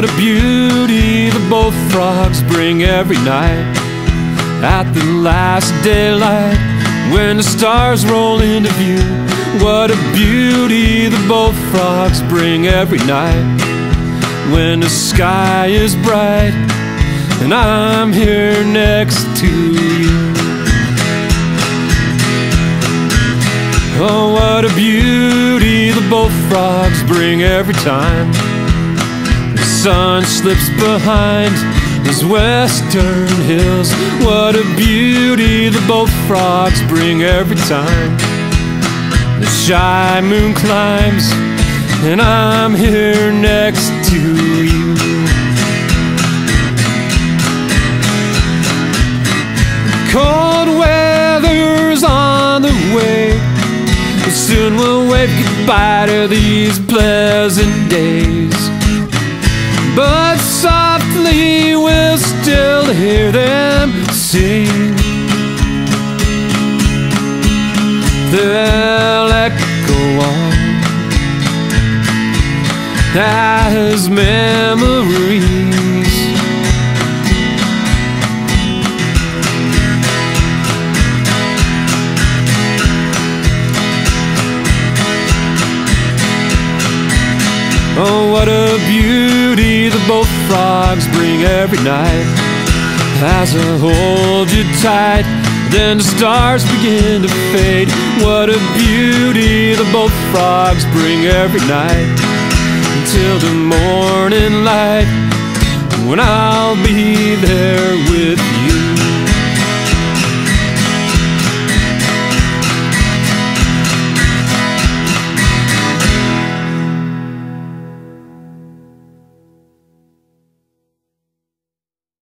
what a beauty the bullfrogs bring every night. At the last daylight, when the stars roll into view, what a beauty the bullfrogs bring every night. When the sky is bright, and I'm here next to you. Oh, what a beauty the bullfrogs bring every time. Sun slips behind those western hills. What a beauty the bullfrogs bring every time. The shy moon climbs, and I'm here next to you. Cold weather's on the way. Soon we'll wave goodbye to these pleasant days. But we'll still hear them sing. They'll echo on as memories. Oh, what a beauty both frogs bring every night. As I hold you tight, then the stars begin to fade. What a beauty the both frogs bring every night. Until the morning light, when I'll be there with you.